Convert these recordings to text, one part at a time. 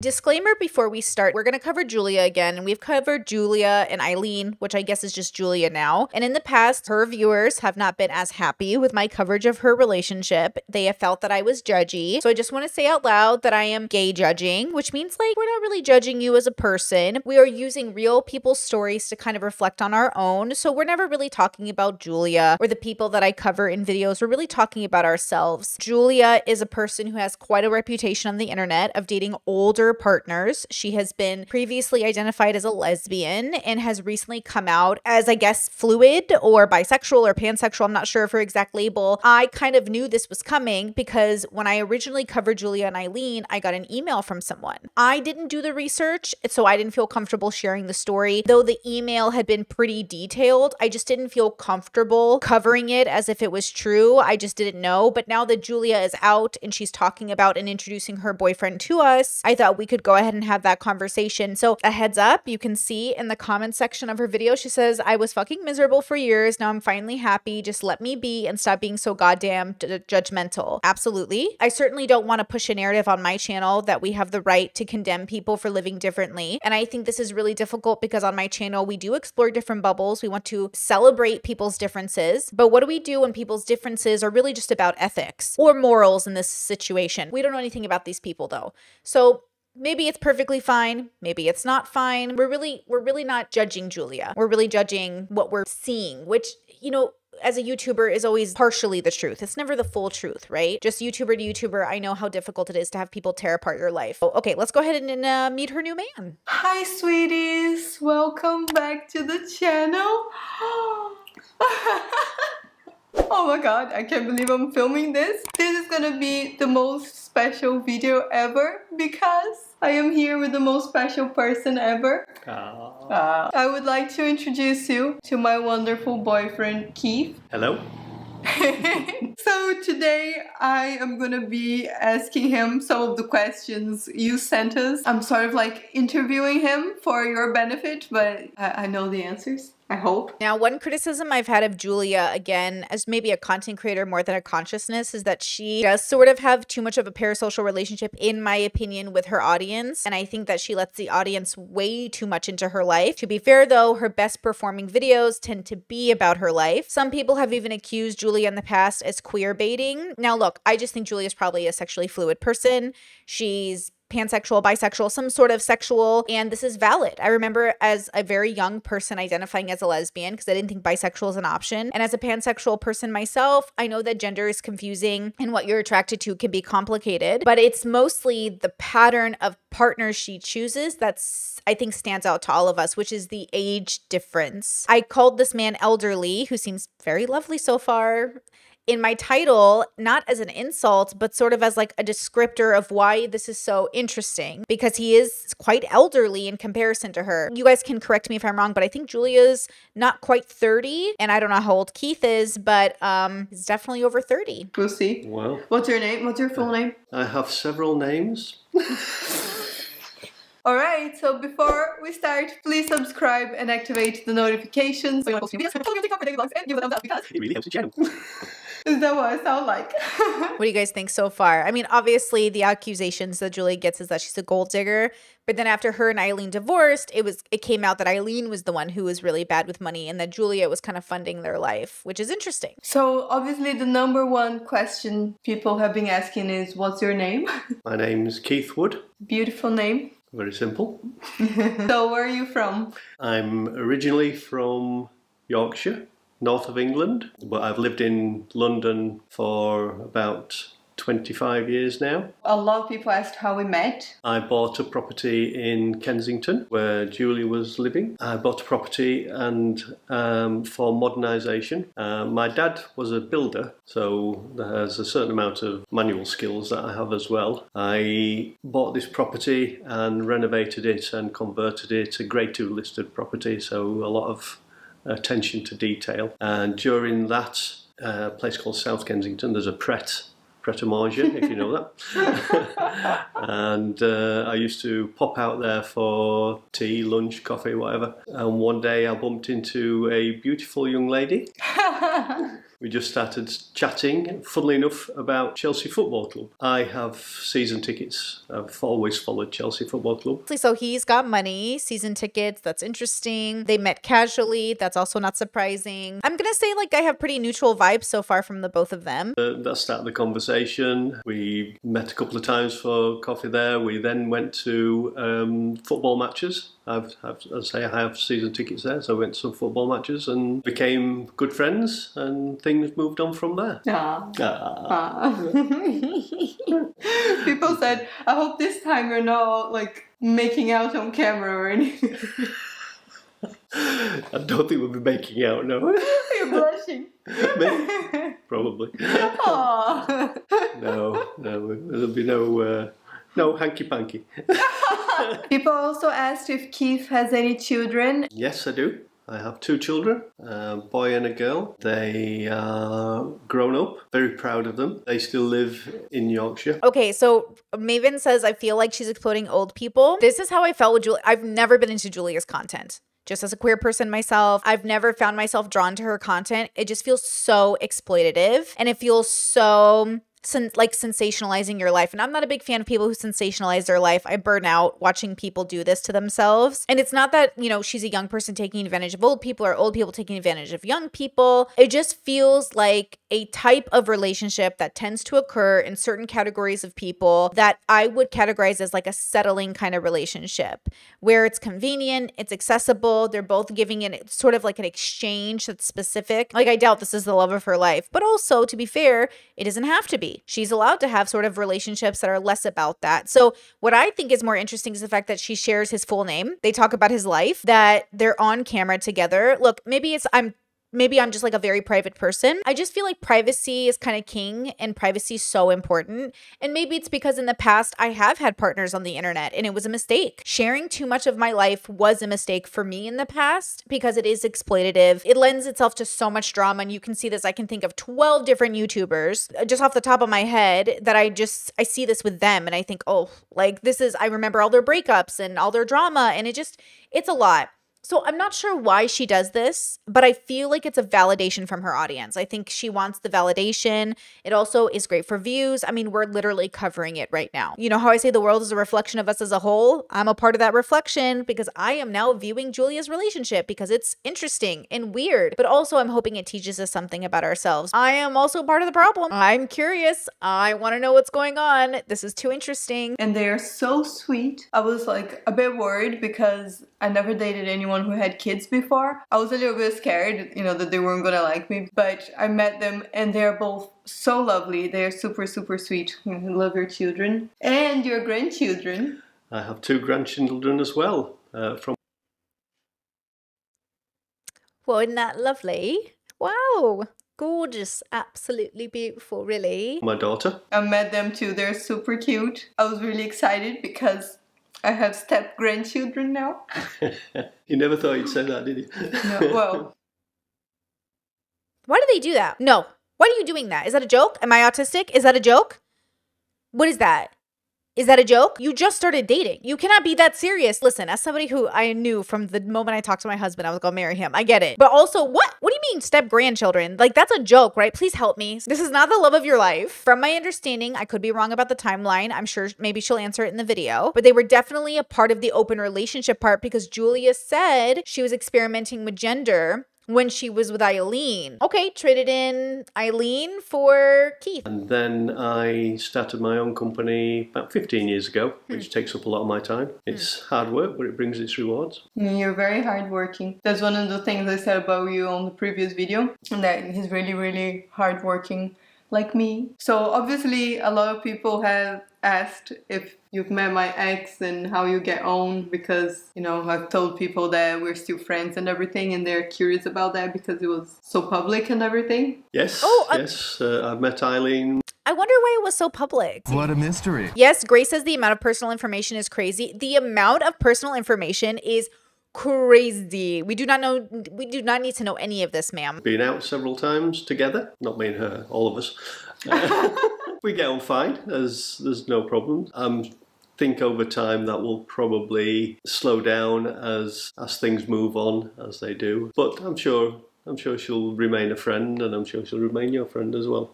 Disclaimer before we start, we're going to cover Julia again, and we've covered Julia and Eileen, which I guess is just Julia now. And in the past, her viewers have not been as happy with my coverage of her relationship. They have felt that I was judgy. So I just want to say out loud that I am gay judging, which means like we're not really judging you as a person. We are using real people's stories to kind of reflect on our own. So we're never really talking about Julia or the people that I cover in videos. We're really talking about ourselves. Julia is a person who has quite a reputation on the internet of dating older partners. She has been previously identified as a lesbian and has recently come out as, I guess, fluid or bisexual or pansexual. I'm not sure of her exact label. I kind of knew this was coming because when I originally covered Julia and Eileen, I got an email from someone. I didn't do the research, so I didn't feel comfortable sharing the story. Though the email had been pretty detailed, I just didn't feel comfortable covering it as if it was true. I just didn't know. But now that Julia is out and she's talking about and introducing her boyfriend to us, I thought we could go ahead and have that conversation. So, a heads up, you can see in the comment section of her video, she says, I was fucking miserable for years. Now I'm finally happy. Just let me be and stop being so goddamn judgmental. Absolutely. I certainly don't want to push a narrative on my channel that we have the right to condemn people for living differently. And I think this is really difficult because on my channel, we do explore different bubbles. We want to celebrate people's differences. But what do we do when people's differences are really just about ethics or morals in this situation? We don't know anything about these people though. So maybe it's perfectly fine maybe it's not fine we're really we're really not judging julia we're really judging what we're seeing which you know as a YouTuber is always partially the truth. It's never the full truth, right? Just YouTuber to YouTuber, I know how difficult it is to have people tear apart your life. Oh, okay, let's go ahead and uh, meet her new man. Hi, sweeties. Welcome back to the channel. oh my god, I can't believe I'm filming this. This is gonna be the most special video ever because I am here with the most special person ever. Uh, I would like to introduce you to my wonderful boyfriend, Keith. Hello. so today I am gonna be asking him some of the questions you sent us. I'm sort of like interviewing him for your benefit, but I, I know the answers. I hope. Now, one criticism I've had of Julia, again, as maybe a content creator more than a consciousness, is that she does sort of have too much of a parasocial relationship, in my opinion, with her audience. And I think that she lets the audience way too much into her life. To be fair, though, her best performing videos tend to be about her life. Some people have even accused Julia in the past as queer baiting. Now, look, I just think Julia's probably a sexually fluid person. She's pansexual, bisexual, some sort of sexual, and this is valid. I remember as a very young person identifying as a lesbian because I didn't think bisexual is an option. And as a pansexual person myself, I know that gender is confusing and what you're attracted to can be complicated, but it's mostly the pattern of partners she chooses that's I think stands out to all of us, which is the age difference. I called this man elderly, who seems very lovely so far in my title, not as an insult, but sort of as like a descriptor of why this is so interesting because he is quite elderly in comparison to her. You guys can correct me if I'm wrong, but I think Julia's not quite 30 and I don't know how old Keith is, but um he's definitely over 30. We'll see. Well, what's your name? What's your full name? I have several names. Alright, so before we start, please subscribe and activate the notifications. So you post videos, follow TikTok for daily and give a thumbs up because it really helps the channel. Is that what I sound like? what do you guys think so far? I mean, obviously the accusations that Julia gets is that she's a gold digger, but then after her and Eileen divorced, it was it came out that Eileen was the one who was really bad with money and that Julia was kind of funding their life, which is interesting. So obviously the number one question people have been asking is what's your name? My name's Keith Wood. Beautiful name. Very simple. so where are you from? I'm originally from Yorkshire, north of England, but I've lived in London for about 25 years now. A lot of people asked how we met. I bought a property in Kensington where Julie was living. I bought a property and um, for modernisation. Uh, my dad was a builder, so there's a certain amount of manual skills that I have as well. I bought this property and renovated it and converted it a Grade 2 listed property, so a lot of attention to detail. And during that uh, place called South Kensington, there's a Pret Pret if you know that. and uh, I used to pop out there for tea, lunch, coffee, whatever. And one day I bumped into a beautiful young lady. we just started chatting, funnily enough, about Chelsea Football Club. I have season tickets. I've always followed Chelsea Football Club. So he's got money, season tickets. That's interesting. They met casually. That's also not surprising. I'm going to say, like, I have pretty neutral vibes so far from the both of them. Uh, that started the conversation. We met a couple of times for coffee there. We then went to um, football matches. I've, I've, I say, I have season tickets there, so I went to some football matches and became good friends, and things moved on from there. Ah. Ah. People said, "I hope this time you're not like making out on camera or anything." I don't think we'll be making out, no. You're blushing. Maybe. Probably. Aww. No, no, there'll be no, uh, no hanky panky. People also asked if Keith has any children. Yes, I do. I have two children, a boy and a girl. They are grown up, very proud of them. They still live in Yorkshire. Okay, so Maven says, I feel like she's exploiting old people. This is how I felt with Julia. I've never been into Julia's content. Just as a queer person myself, I've never found myself drawn to her content. It just feels so exploitative and it feels so sen- like sensationalizing your life. And I'm not a big fan of people who sensationalize their life. I burn out watching people do this to themselves. And it's not that, you know, she's a young person taking advantage of old people or old people taking advantage of young people. It just feels like a type of relationship that tends to occur in certain categories of people that I would categorize as like a settling kind of relationship where it's convenient, it's accessible, they're both giving it sort of like an exchange that's specific. Like, I doubt this is the love of her life, but also, to be fair, it doesn't have to be. She's allowed to have sort of relationships that are less about that. So, what I think is more interesting is the fact that she shares his full name. They talk about his life, that they're on camera together. Look, maybe it's, I'm maybe I'm just like a very private person. I just feel like privacy is kind of king and privacy is so important. And maybe it's because in the past I have had partners on the internet and it was a mistake. Sharing too much of my life was a mistake for me in the past because it is exploitative. It lends itself to so much drama and you can see this I can think of 12 different YouTubers uh, just off the top of my head that I just I see this with them and I think, "Oh, like this is I remember all their breakups and all their drama and it just it's a lot." So I'm not sure why she does this, but I feel like it's a validation from her audience. I think she wants the validation. It also is great for views. I mean, we're literally covering it right now. You know how I say the world is a reflection of us as a whole? I'm a part of that reflection because I am now viewing Julia's relationship because it's interesting and weird, but also I'm hoping it teaches us something about ourselves. I am also part of the problem. I'm curious. I want to know what's going on. This is too interesting. And they are so sweet. I was like a bit worried because I never dated anyone who had kids before. I was a little bit scared, you know, that they weren't gonna like me, but I met them and they're both so lovely. They're super, super sweet. love your children and your grandchildren. I have two grandchildren as well uh, from. Well, isn't that lovely? Wow. Gorgeous, absolutely beautiful, really. My daughter. I met them too. They're super cute. I was really excited because I have step grandchildren now. you never thought you'd say that, did you? no, well. Why do they do that? No. Why are you doing that? Is that a joke? Am I autistic? Is that a joke? What is that? Is that a joke? You just started dating. You cannot be that serious. Listen, as somebody who I knew from the moment I talked to my husband, I was gonna marry him. I get it. But also, what? Step grandchildren? Like that's a joke, right? Please help me. This is not the love of your life. From my understanding, I could be wrong about the timeline. I'm sure maybe she'll answer it in the video. But they were definitely a part of the open relationship part because Julia said she was experimenting with gender when she was with Eileen. Okay, traded in Eileen for Keith. And then I started my own company about 15 years ago, hmm. which takes up a lot of my time. It's hmm. hard work, but it brings its rewards. You're very hardworking. That's one of the things I said about you on the previous video, that he's really, really hardworking like me. So obviously a lot of people have asked if you've met my ex and how you get on because you know I've told people that we're still friends and everything and they're curious about that because it was so public and everything. Yes. Oh, I- yes. Uh, I've met Eileen. I wonder why it was so public. What a mystery. Yes, Grace says the amount of personal information is crazy. The amount of personal information is crazy. We do not know. We do not need to know any of this, ma'am. Been out several times together. Not me and her. All of us. we get on fine. There's there's no problem. I think over time that will probably slow down as as things move on as they do. But I'm sure I'm sure she'll remain a friend, and I'm sure she'll remain your friend as well.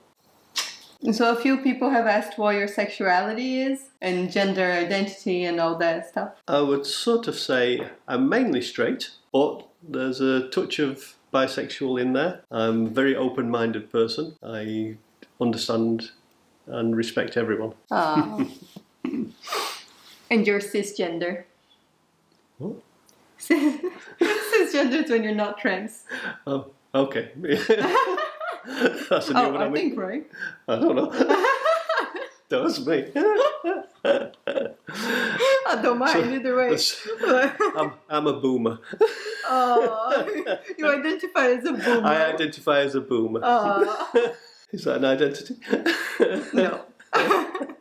So a few people have asked what your sexuality is and gender identity and all that stuff. I would sort of say I'm mainly straight, but there's a touch of bisexual in there. I'm a very open-minded person. I understand and respect everyone. Ah. and you're cisgender. What? cisgender is when you're not trans. Oh, okay. That's a new Oh, one I on me. think right. I don't know. was me. I don't mind either way. I'm, I'm a boomer. oh, you identify as a boomer. I identify as a boomer. Oh, Is that an identity? no.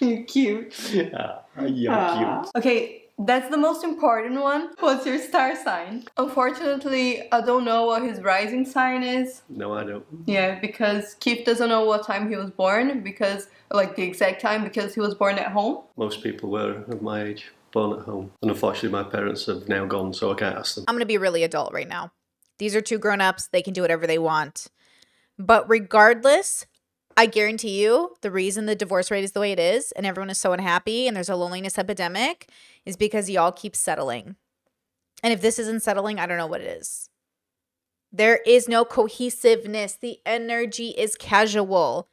You're cute. ah, you're Ah. cute. Okay, that's the most important one. What's your star sign? Unfortunately, I don't know what his rising sign is. No, I don't. Yeah, because Keith doesn't know what time he was born, because, like, the exact time, because he was born at home. Most people were of my age, born at home. And unfortunately, my parents have now gone, so I can't ask them. I'm going to be really adult right now. These are two grown ups. They can do whatever they want. But regardless, I guarantee you the reason the divorce rate is the way it is and everyone is so unhappy and there's a loneliness epidemic is because y'all keep settling. And if this isn't settling, I don't know what it is. There is no cohesiveness. The energy is casual.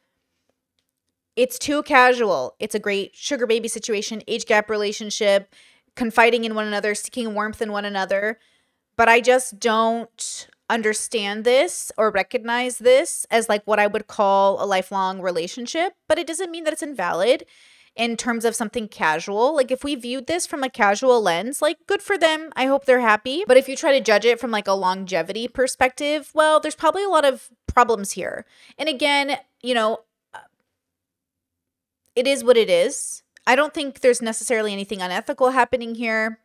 It's too casual. It's a great sugar baby situation, age gap relationship, confiding in one another, seeking warmth in one another but I just don't understand this or recognize this as like what I would call a lifelong relationship. But it doesn't mean that it's invalid in terms of something casual. Like if we viewed this from a casual lens, like good for them. I hope they're happy. But if you try to judge it from like a longevity perspective, well, there's probably a lot of problems here. And again, you know, uh, it is what it is. I don't think there's necessarily anything unethical happening here.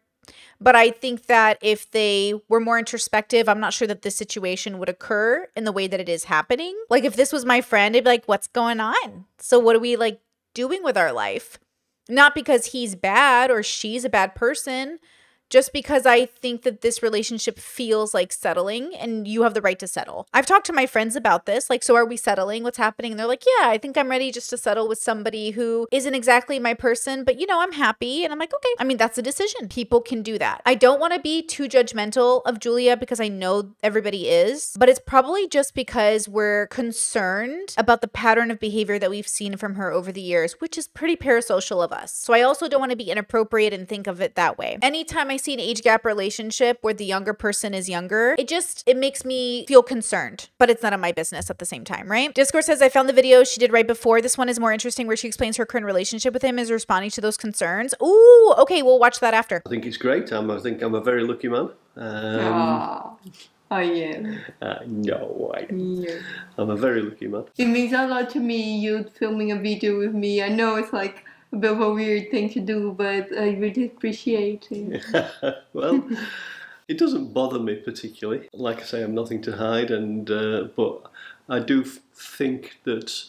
But I think that if they were more introspective, I'm not sure that this situation would occur in the way that it is happening. Like if this was my friend, I'd be like, what's going on? So what are we like doing with our life? Not because he's bad or she's a bad person, just because I think that this relationship feels like settling and you have the right to settle. I've talked to my friends about this. Like, so are we settling? What's happening? And they're like, yeah, I think I'm ready just to settle with somebody who isn't exactly my person, but you know, I'm happy. And I'm like, okay. I mean, that's a decision. People can do that. I don't want to be too judgmental of Julia because I know everybody is, but it's probably just because we're concerned about the pattern of behavior that we've seen from her over the years, which is pretty parasocial of us. So I also don't want to be inappropriate and think of it that way. Anytime I see an age gap relationship where the younger person is younger, it just it makes me feel concerned, but it's none of my business at the same time, right? Discord says I found the video she did right before. This one is more interesting where she explains her current relationship with him is responding to those concerns. Ooh, okay, we'll watch that after. I think it's great. I'm, I think I'm a very lucky man. Um, Aw. I am. uh, no, I, Yeah. I'm a very lucky man. It means a lot to me, you filming a video with me. I know it's like a bit of a weird thing to do, but I really appreciate it. well, it doesn't bother me particularly. Like I say, I'm nothing to hide, and uh, but I do think that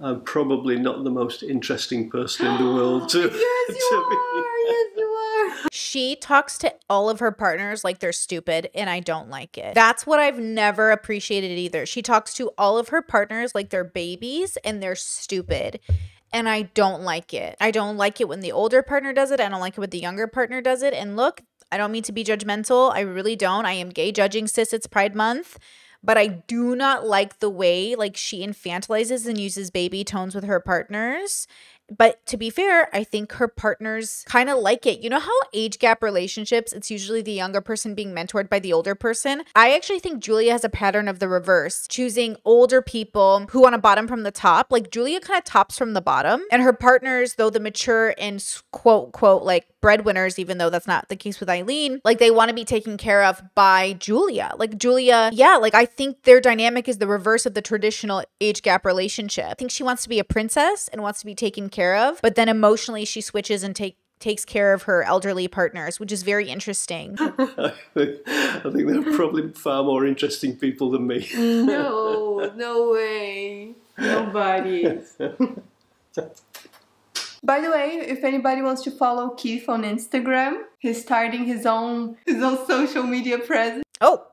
I'm probably not the most interesting person in the world to. yes, you to be- are! Yes, you are! She talks to all of her partners like they're stupid, and I don't like it. That's what I've never appreciated either. She talks to all of her partners like they're babies and they're stupid. And I don't like it. I don't like it when the older partner does it. I don't like it when the younger partner does it. And look, I don't mean to be judgmental. I really don't. I am gay judging sis. It's Pride Month. But I do not like the way like she infantilizes and uses baby tones with her partners. But to be fair, I think her partners kind of like it. You know how age gap relationships, it's usually the younger person being mentored by the older person? I actually think Julia has a pattern of the reverse, choosing older people who want to bottom from the top. Like Julia kind of tops from the bottom, and her partners, though the mature and quote, quote, like breadwinners, even though that's not the case with Eileen, like they want to be taken care of by Julia. Like Julia, yeah, like I think their dynamic is the reverse of the traditional age gap relationship. I think she wants to be a princess and wants to be taken care of, but then emotionally she switches and take takes care of her elderly partners, which is very interesting. I think they're probably far more interesting people than me. No, no way. Nobody is. By the way, if anybody wants to follow Keith on Instagram, he's starting his own his own social media presence. Oh,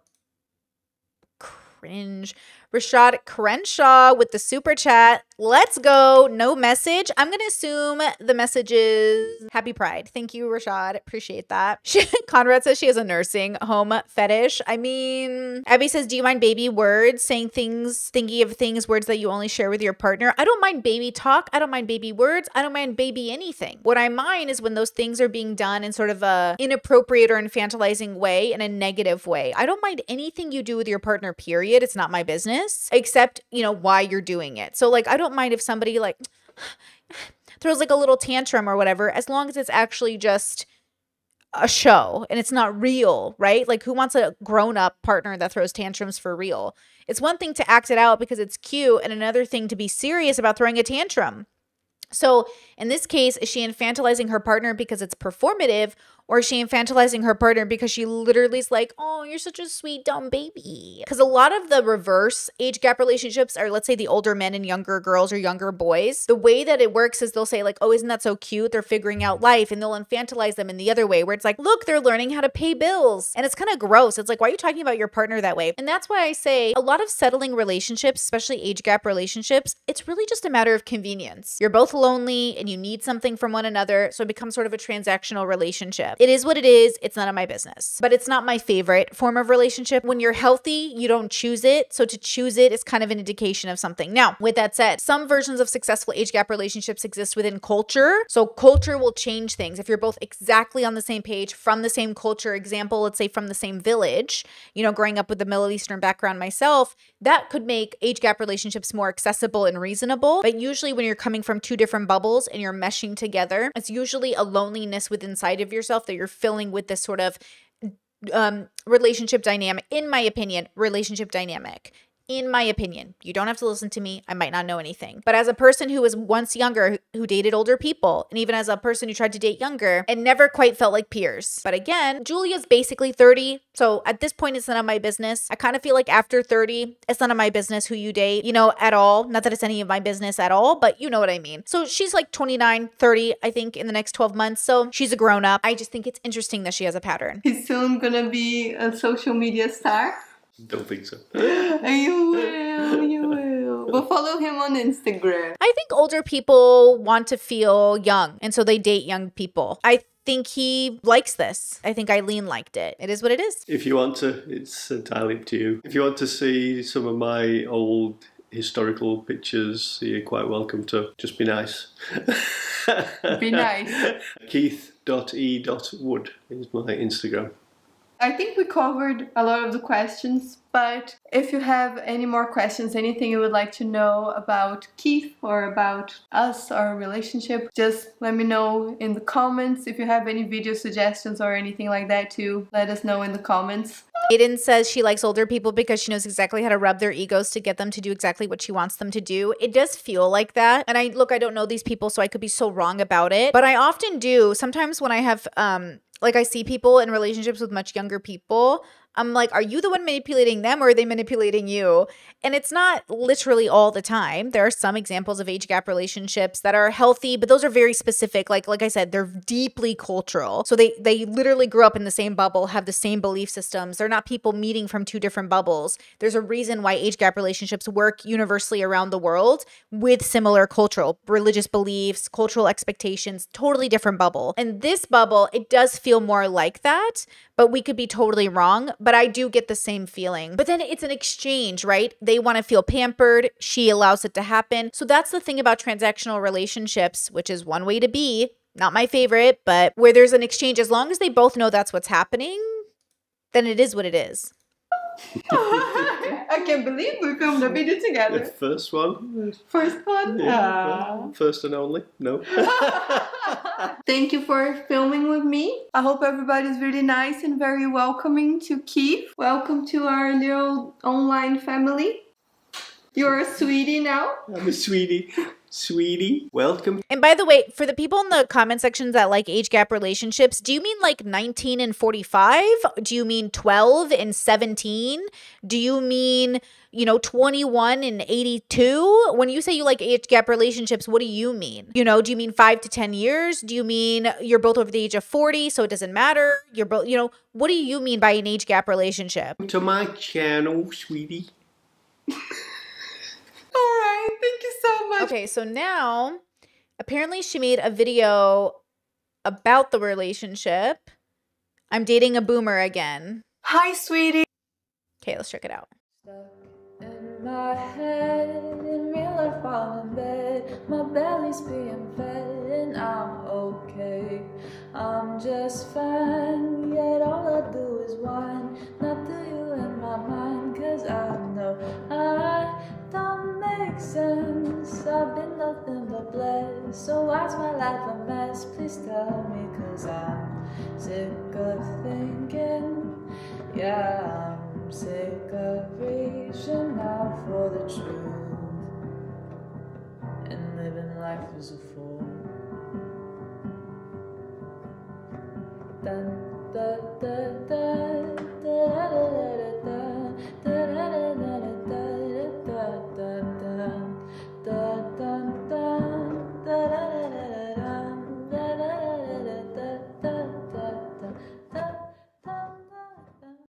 cringe. Rashad Crenshaw with the super chat. Let's go. No message. I'm going to assume the message is Happy Pride. Thank you, Rashad. Appreciate that. She, Conrad says she has a nursing home fetish. I mean, Abby says, Do you mind baby words? Saying things, thinking of things, words that you only share with your partner. I don't mind baby talk. I don't mind baby words. I don't mind baby anything. What I mind is when those things are being done in sort of a inappropriate or infantilizing way, in a negative way. I don't mind anything you do with your partner, period. It's not my business, except, you know, why you're doing it. So, like, I don't mind if somebody like throws like a little tantrum or whatever, as long as it's actually just a show and it's not real, right? Like, who wants a grown up partner that throws tantrums for real? It's one thing to act it out because it's cute, and another thing to be serious about throwing a tantrum. So, in this case, is she infantilizing her partner because it's performative, or she infantilizing her partner because she literally is like, oh, you're such a sweet, dumb baby? Because a lot of the reverse age gap relationships are, let's say, the older men and younger girls or younger boys. The way that it works is they'll say, like, oh, isn't that so cute? They're figuring out life, and they'll infantilize them in the other way, where it's like, look, they're learning how to pay bills. And it's kind of gross. It's like, why are you talking about your partner that way? And that's why I say a lot of settling relationships, especially age gap relationships, it's really just a matter of convenience. You're both lonely and you need something from one another. So it becomes sort of a transactional relationship. It is what it is. It's none of my business. But it's not my favorite form of relationship. When you're healthy, you don't choose it. So to choose it is kind of an indication of something. Now, with that said, some versions of successful age gap relationships exist within culture. So culture will change things. If you're both exactly on the same page from the same culture, example, let's say from the same village, you know, growing up with a Middle Eastern background myself, that could make age gap relationships more accessible and reasonable. But usually when you're coming from two different bubbles and you're meshing together, it's usually a loneliness within inside of yourself that you're filling with this sort of um, relationship dynamic, in my opinion, relationship dynamic in my opinion. You don't have to listen to me. I might not know anything. But as a person who was once younger, who dated older people, and even as a person who tried to date younger and never quite felt like peers. But again, Julia's basically 30. So at this point, it's none of my business. I kind of feel like after 30, it's none of my business who you date, you know, at all. Not that it's any of my business at all, but you know what I mean. So she's like 29, 30, I think, in the next 12 months. So she's a grown up. I just think it's interesting that she has a pattern. He's soon gonna be a social media star. Don't think so. you will, you will. But follow him on Instagram. I think older people want to feel young, and so they date young people. I think he likes this. I think Eileen liked it. It is what it is. If you want to, it's entirely up to you. If you want to see some of my old historical pictures, you're quite welcome to. Just be nice. Be nice. Keith.e.wood is my Instagram. I think we covered a lot of the questions, but if you have any more questions, anything you would like to know about Keith or about us, our relationship, just let me know in the comments. If you have any video suggestions or anything like that too, let us know in the comments. Aiden says she likes older people because she knows exactly how to rub their egos to get them to do exactly what she wants them to do. It does feel like that. And I look, I don't know these people, so I could be so wrong about it. But I often do. Sometimes when I have um like I see people in relationships with much younger people, I'm like, are you the one manipulating them or are they manipulating you? And it's not literally all the time. There are some examples of age gap relationships that are healthy, but those are very specific. Like like I said, they're deeply cultural. So they they literally grew up in the same bubble, have the same belief systems. They're not people meeting from two different bubbles. There's a reason why age gap relationships work universally around the world with similar cultural religious beliefs, cultural expectations, totally different bubble. And this bubble, it does feel more like that, but we could be totally wrong but I do get the same feeling. But then it's an exchange, right? They want to feel pampered. She allows it to happen. So that's the thing about transactional relationships, which is one way to be. Not my favorite, but where there's an exchange, as long as they both know that's what's happening, then it is what it is. I can't believe we filmed a video The together. first one. First one. Yeah. First and only. No. Thank you for filming with me. I hope everybody's really nice and very welcoming to Keith. Welcome to our little online family. You're a sweetie now. I'm a sweetie. Sweetie. Welcome. And by the way, for the people in the comment sections that like age gap relationships, do you mean like 19 and 45? Do you mean 12 and 17? Do you mean, you know, 21 and 82? When you say you like age gap relationships, what do you mean? You know, do you mean 5 to 10 years? Do you mean you're both over the age of 40 so it doesn't matter? You're both, you know, what do you mean by an age gap relationship? To my channel, sweetie. All right, thank you so much. Okay, so now apparently she made a video about the relationship. I'm dating a boomer again. Hi, sweetie. Okay, let's check it out. In my head, in real life while I'm in bed, my belly's being fed and I'm okay. I'm just fine, yet all I do is whine. Not to you in my mind, cause I know I don't make sense. I've been nothing but blessed. So why's my life a mess? Please tell me, cause I'm sick of thinking. Yeah, I'm sick of reaching out for the truth and living life as a fool. Done